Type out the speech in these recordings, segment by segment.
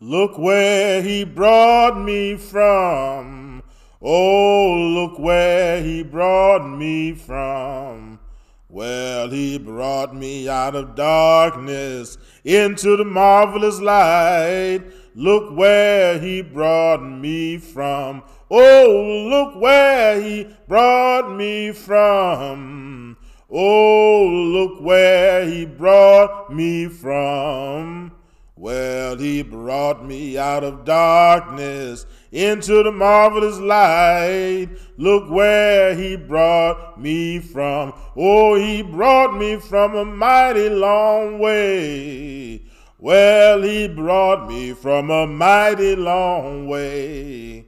Look where he brought me from. Oh, look where he brought me from. Well, he brought me out of darkness into the marvelous light. Look where he brought me from. Oh, look where he brought me from. Oh, look where he brought me from. Well, he brought me out of darkness into the marvelous light. Look where he brought me from. Oh, he brought me from a mighty long way. Well, he brought me from a mighty long way.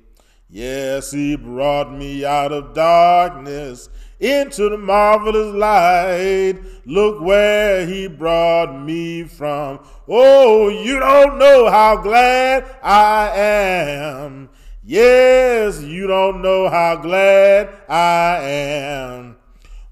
Yes, he brought me out of darkness into the marvelous light. Look where he brought me from. Oh, you don't know how glad I am. Yes, you don't know how glad I am.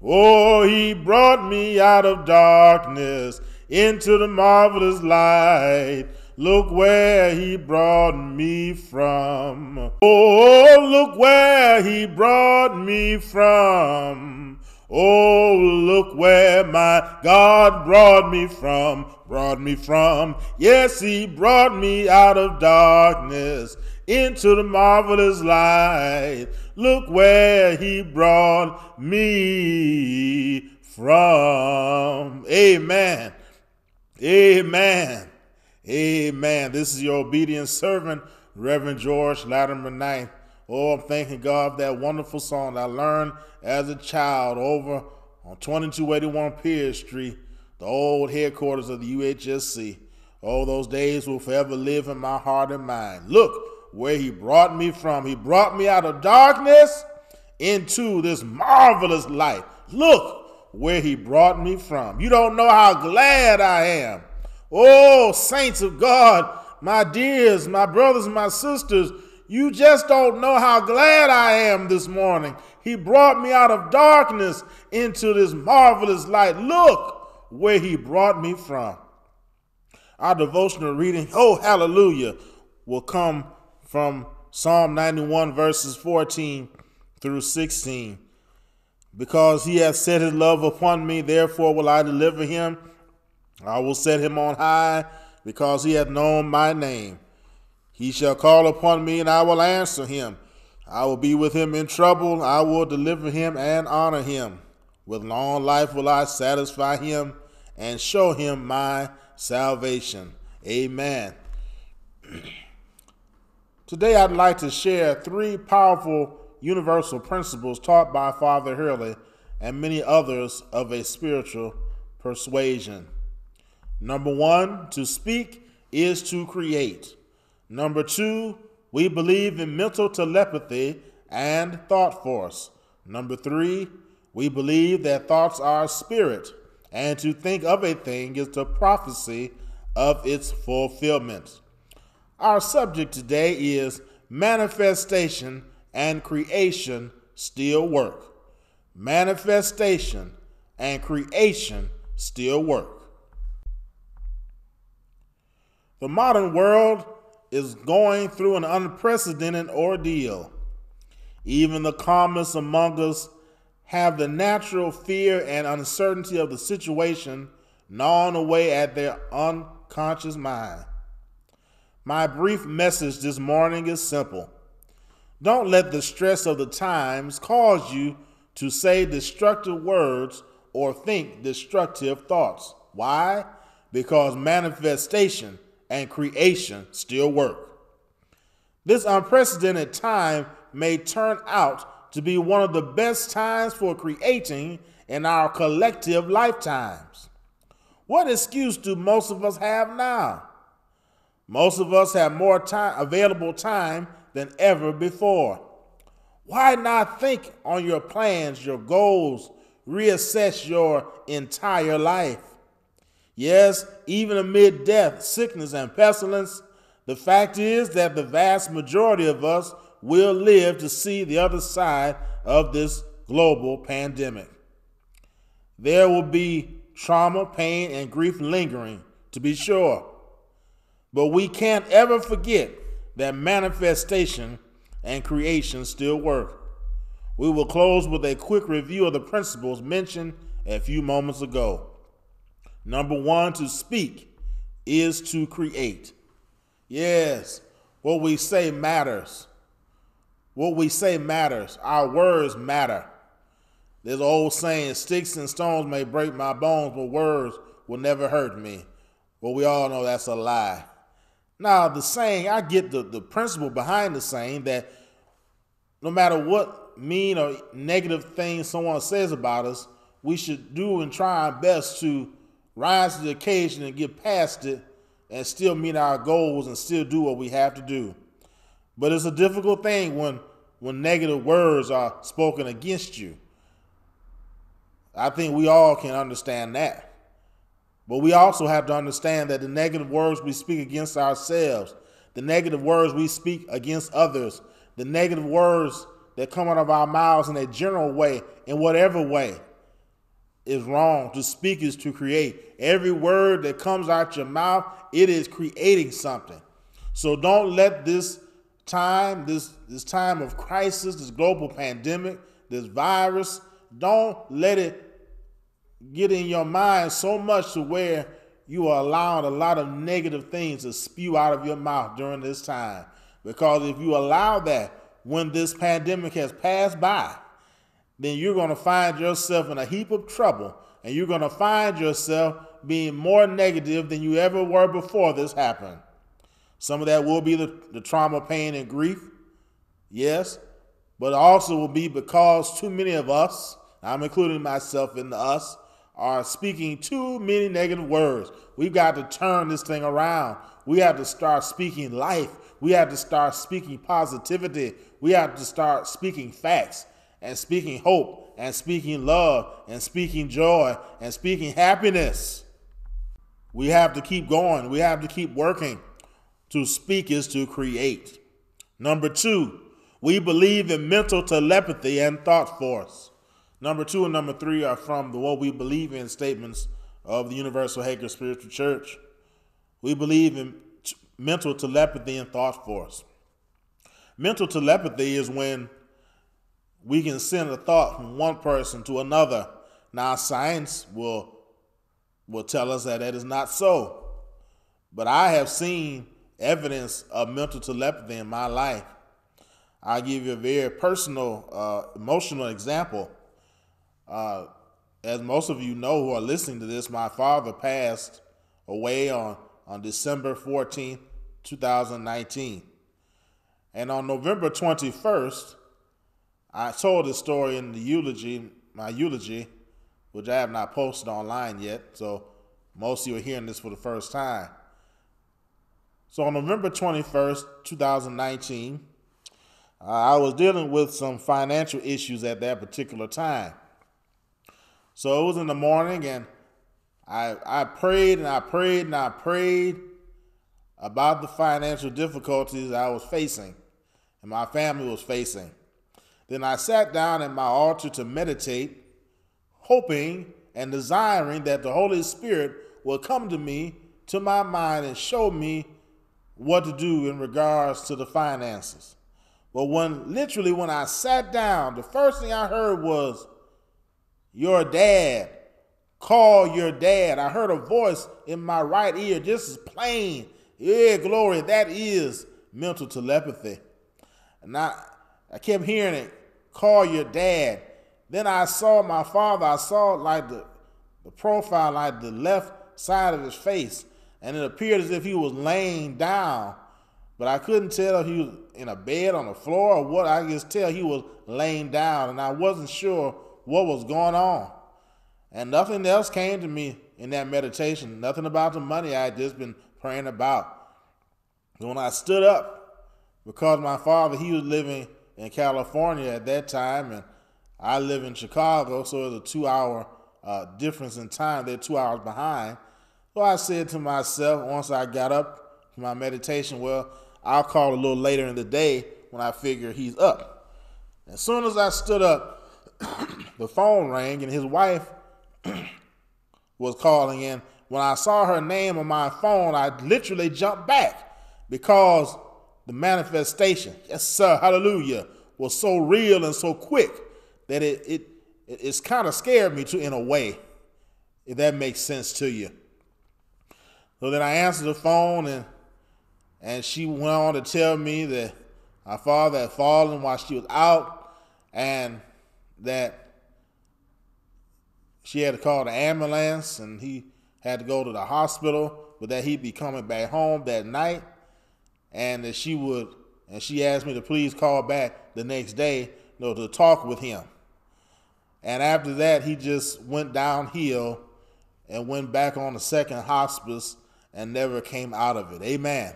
Oh, he brought me out of darkness into the marvelous light. Look where he brought me from. Oh, look where he brought me from. Oh, look where my God brought me from, brought me from. Yes, he brought me out of darkness into the marvelous light. Look where he brought me from. Amen. Amen. Amen. This is your obedient servant, Reverend George Latimer Knight. Oh, I'm thanking God for that wonderful song I learned as a child over on 2281 Pierce Street, the old headquarters of the UHSC. Oh, those days will forever live in my heart and mind. Look where he brought me from. He brought me out of darkness into this marvelous light. Look where he brought me from. You don't know how glad I am Oh, saints of God, my dears, my brothers, my sisters, you just don't know how glad I am this morning. He brought me out of darkness into this marvelous light. Look where he brought me from. Our devotional reading, oh, hallelujah, will come from Psalm 91, verses 14 through 16. Because he has set his love upon me, therefore will I deliver him. I will set him on high because he hath known my name. He shall call upon me, and I will answer him. I will be with him in trouble. I will deliver him and honor him. With long life will I satisfy him and show him my salvation. Amen. Today, I'd like to share three powerful universal principles taught by Father Hurley and many others of a spiritual persuasion. Number one, to speak is to create. Number two, we believe in mental telepathy and thought force. Number three, we believe that thoughts are spirit, and to think of a thing is the prophecy of its fulfillment. Our subject today is manifestation and creation still work. Manifestation and creation still work. The modern world is going through an unprecedented ordeal. Even the calmest among us have the natural fear and uncertainty of the situation gnawing away at their unconscious mind. My brief message this morning is simple. Don't let the stress of the times cause you to say destructive words or think destructive thoughts. Why? Because manifestation and creation still work. This unprecedented time may turn out to be one of the best times for creating in our collective lifetimes. What excuse do most of us have now? Most of us have more time available time than ever before. Why not think on your plans, your goals, reassess your entire life? Yes, even amid death, sickness, and pestilence, the fact is that the vast majority of us will live to see the other side of this global pandemic. There will be trauma, pain, and grief lingering, to be sure. But we can't ever forget that manifestation and creation still work. We will close with a quick review of the principles mentioned a few moments ago. Number one, to speak is to create. Yes, what we say matters. What we say matters. Our words matter. There's an old saying, sticks and stones may break my bones, but words will never hurt me. Well, we all know that's a lie. Now, the saying, I get the, the principle behind the saying that no matter what mean or negative things someone says about us, we should do and try our best to rise to the occasion and get past it and still meet our goals and still do what we have to do. But it's a difficult thing when when negative words are spoken against you. I think we all can understand that. But we also have to understand that the negative words we speak against ourselves, the negative words we speak against others, the negative words that come out of our mouths in a general way, in whatever way, is wrong. To speak is to create. Every word that comes out your mouth, it is creating something. So don't let this time, this, this time of crisis, this global pandemic, this virus, don't let it get in your mind so much to where you are allowing a lot of negative things to spew out of your mouth during this time. Because if you allow that when this pandemic has passed by, then you're going to find yourself in a heap of trouble and you're going to find yourself being more negative than you ever were before this happened. Some of that will be the, the trauma, pain, and grief, yes, but also will be because too many of us, I'm including myself in the us, are speaking too many negative words. We've got to turn this thing around. We have to start speaking life. We have to start speaking positivity. We have to start speaking facts and speaking hope and speaking love and speaking joy and speaking happiness. We have to keep going. We have to keep working. To speak is to create. Number two, we believe in mental telepathy and thought force. Number two and number three are from the what we believe in statements of the Universal Hagar Spiritual Church. We believe in mental telepathy and thought force. Mental telepathy is when we can send a thought from one person to another. Now, science will will tell us that that is not so. But I have seen evidence of mental telepathy in my life. I'll give you a very personal, uh, emotional example. Uh, as most of you know who are listening to this, my father passed away on, on December 14th, 2019. And on November 21st, I told this story in the eulogy, my eulogy, which I have not posted online yet. So most of you are hearing this for the first time. So on November 21st, 2019, uh, I was dealing with some financial issues at that particular time. So it was in the morning, and I, I prayed and I prayed and I prayed about the financial difficulties I was facing and my family was facing. Then I sat down at my altar to meditate, hoping and desiring that the Holy Spirit would come to me, to my mind, and show me what to do in regards to the finances. But when literally when I sat down, the first thing I heard was, your dad. Call your dad. I heard a voice in my right ear just as plain. Yeah, glory. That is mental telepathy. And I, I kept hearing it. Call your dad. Then I saw my father. I saw like the, the profile, like the left side of his face. And it appeared as if he was laying down. But I couldn't tell if he was in a bed on the floor or what. I just tell he was laying down. And I wasn't sure what was going on. And nothing else came to me in that meditation. Nothing about the money I had just been praying about. When I stood up, because my father, he was living in California at that time, and I live in Chicago, so it was a two hour uh, difference in time. They're two hours behind. So I said to myself, once I got up from my meditation, well, I'll call a little later in the day when I figure he's up. As soon as I stood up, the phone rang and his wife was calling in when I saw her name on my phone, I literally jumped back because the manifestation, yes, sir, hallelujah, was so real and so quick that it, it, it's kind of scared me to in a way, if that makes sense to you. So then I answered the phone and and she went on to tell me that my father had fallen while she was out and that she had to call the ambulance and he had to go to the hospital, but that he'd be coming back home that night and that she would and she asked me to please call back the next day you know, to talk with him. And after that, he just went downhill and went back on the second hospice and never came out of it. Amen.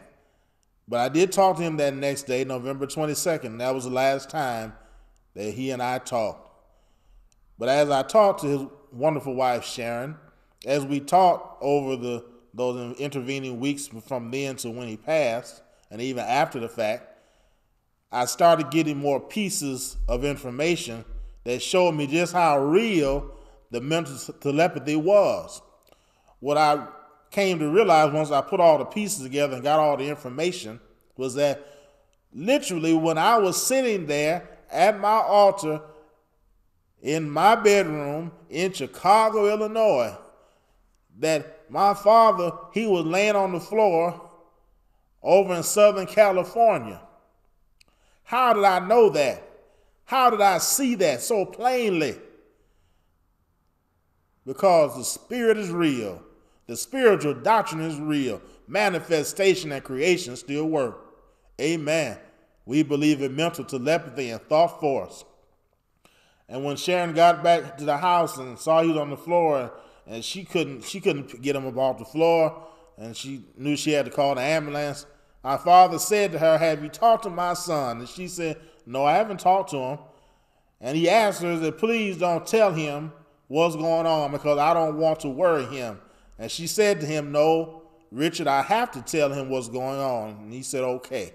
But I did talk to him that next day, November 22nd. That was the last time that he and I talked. But as I talked to his wonderful wife, Sharon, as we talked over the those intervening weeks from then to when he passed, and even after the fact, I started getting more pieces of information that showed me just how real the mental telepathy was. What I came to realize once I put all the pieces together and got all the information was that literally when I was sitting there at my altar in my bedroom in Chicago, Illinois, that my father, he was laying on the floor over in Southern California. How did I know that? How did I see that so plainly? Because the Spirit is real. The spiritual doctrine is real. Manifestation and creation still work. Amen. We believe in mental telepathy and thought force. And when Sharon got back to the house and saw he was on the floor, and she couldn't she couldn't get him up off the floor, and she knew she had to call the ambulance. My father said to her, "Have you talked to my son?" And she said, "No, I haven't talked to him." And he asked her that please don't tell him what's going on because I don't want to worry him. And she said to him, No, Richard, I have to tell him what's going on. And he said, Okay.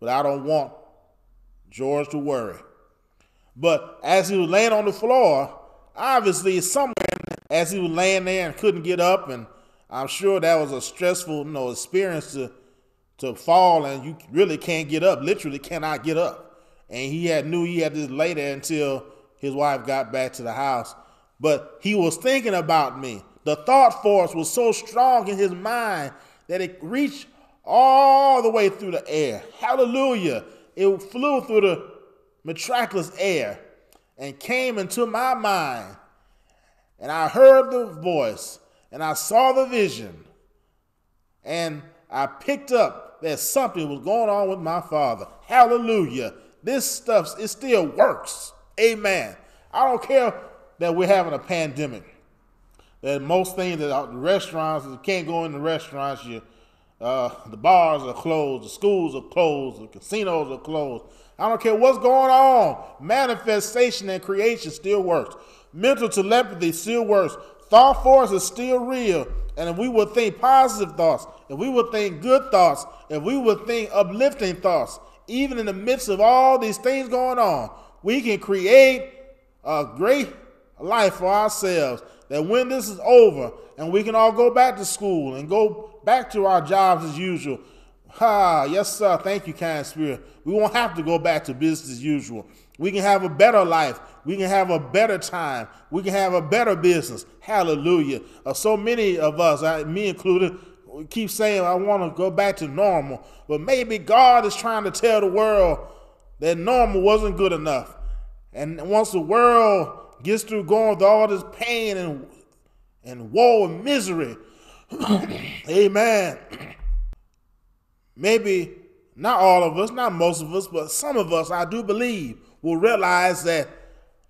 But I don't want George to worry. But as he was laying on the floor, obviously somewhere as he was laying there and couldn't get up, and I'm sure that was a stressful, you know, experience to to fall and you really can't get up, literally cannot get up. And he had knew he had to lay there until his wife got back to the house. But he was thinking about me. The thought force was so strong in his mind that it reached all the way through the air. Hallelujah. It flew through the miraculous air and came into my mind. And I heard the voice and I saw the vision. And I picked up that something was going on with my father. Hallelujah. This stuff, it still works. Amen. I don't care that we're having a pandemic that most things that the restaurants you can't go in the restaurants. You, uh, the bars are closed, the schools are closed, the casinos are closed. I don't care what's going on. Manifestation and creation still works. Mental telepathy still works. Thought force is still real. And if we would think positive thoughts, if we would think good thoughts, if we would think uplifting thoughts, even in the midst of all these things going on, we can create a great life for ourselves that when this is over and we can all go back to school and go back to our jobs as usual, ha, yes, sir, thank you, kind spirit. We won't have to go back to business as usual. We can have a better life. We can have a better time. We can have a better business. Hallelujah. Uh, so many of us, I, me included, keep saying, I want to go back to normal. But maybe God is trying to tell the world that normal wasn't good enough. And once the world gets through going through all this pain and and woe and misery. Amen. Maybe not all of us, not most of us, but some of us, I do believe, will realize that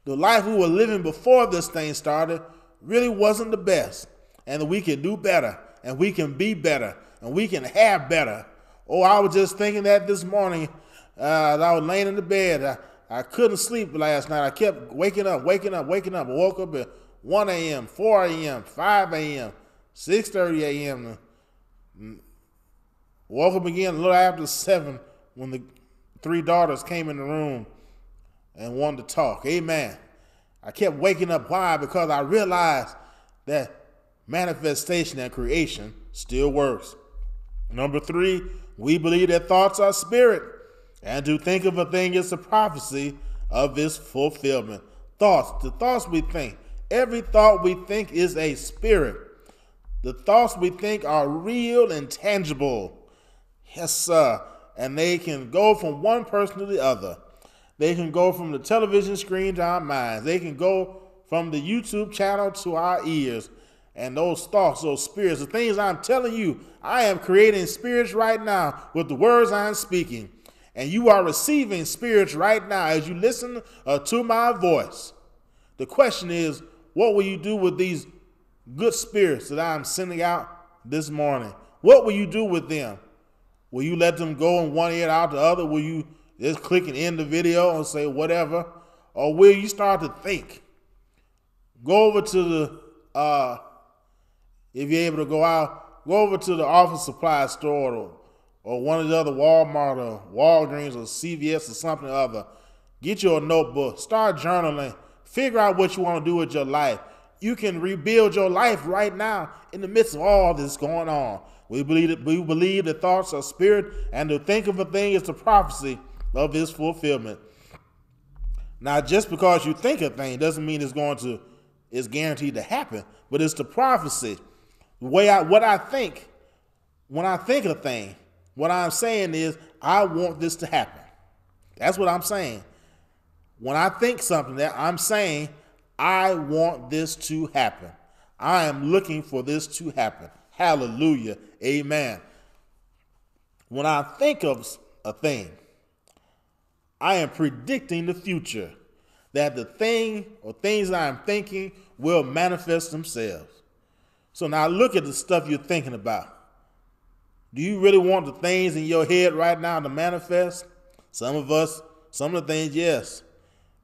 the life we were living before this thing started really wasn't the best. And we can do better, and we can be better, and we can have better. Oh, I was just thinking that this morning uh, I was laying in the bed. I, I couldn't sleep last night. I kept waking up, waking up, waking up. I woke up at 1 a.m., 4 a.m., 5 a.m., 6.30 a.m. Woke up again a little after 7 when the three daughters came in the room and wanted to talk. Amen. I kept waking up. Why? Because I realized that manifestation and creation still works. Number three, we believe that thoughts are spirit, and to think of a thing is a prophecy of its fulfillment. Thoughts, the thoughts we think, every thought we think is a spirit. The thoughts we think are real and tangible. Yes, sir. And they can go from one person to the other. They can go from the television screen to our minds. They can go from the YouTube channel to our ears. And those thoughts, those spirits, the things I'm telling you, I am creating spirits right now with the words I'm speaking. And you are receiving spirits right now as you listen uh, to my voice. The question is, what will you do with these good spirits that I'm sending out this morning? What will you do with them? Will you let them go in one ear out the other? Will you just click and end the video and say whatever? Or will you start to think? Go over to the, uh, if you're able to go out, go over to the office supply store or, or one of the other Walmart or Walgreens or CVS or something or other. Get you a notebook. Start journaling. Figure out what you want to do with your life. You can rebuild your life right now in the midst of all this going on. We believe that we believe the thoughts are spirit, and to think of a thing is the prophecy of its fulfillment. Now, just because you think a thing doesn't mean it's going to it's guaranteed to happen, but it's the prophecy. The way I what I think, when I think a thing, what I'm saying is I want this to happen. That's what I'm saying. When I think something that I'm saying, I want this to happen. I am looking for this to happen. Hallelujah. Amen. When I think of a thing, I am predicting the future that the thing or things I am thinking will manifest themselves. So now look at the stuff you're thinking about. Do you really want the things in your head right now to manifest? Some of us, some of the things, yes.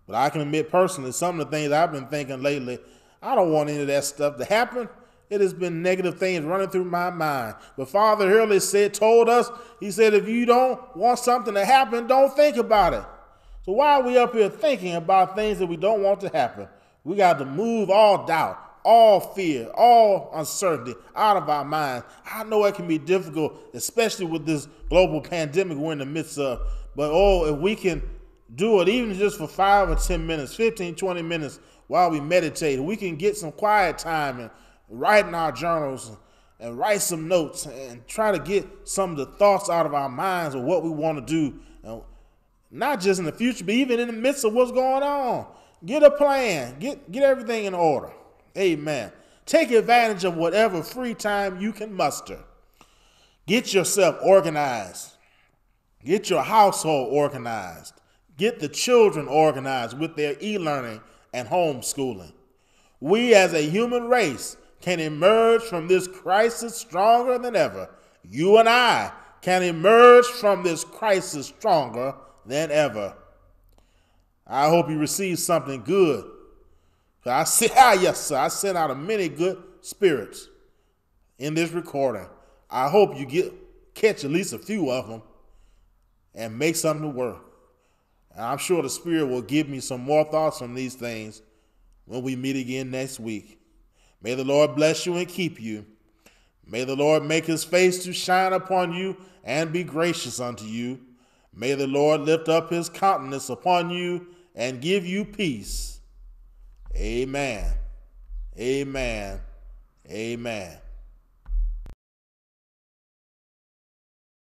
But I can admit personally, some of the things I've been thinking lately, I don't want any of that stuff to happen. It has been negative things running through my mind. But Father Hurley said, told us, he said, if you don't want something to happen, don't think about it. So why are we up here thinking about things that we don't want to happen? We got to move all doubt, all fear, all uncertainty out of our minds. I know it can be difficult, especially with this global pandemic we're in the midst of. But oh, if we can do it even just for five or 10 minutes, 15, 20 minutes while we meditate, we can get some quiet time and write in our journals and write some notes and try to get some of the thoughts out of our minds of what we want to do. And not just in the future, but even in the midst of what's going on. Get a plan. Get get everything in order. Amen. Take advantage of whatever free time you can muster. Get yourself organized. Get your household organized. Get the children organized with their e-learning and homeschooling. We as a human race can emerge from this crisis stronger than ever. You and I can emerge from this crisis stronger than ever. I hope you receive something good. I see, ah, yes, sir. I sent out a many good spirits in this recording. I hope you get catch at least a few of them and make something to work. And I'm sure the Spirit will give me some more thoughts from these things when we meet again next week. May the Lord bless you and keep you. May the Lord make his face to shine upon you and be gracious unto you. May the Lord lift up his countenance upon you and give you peace. Amen. Amen. Amen.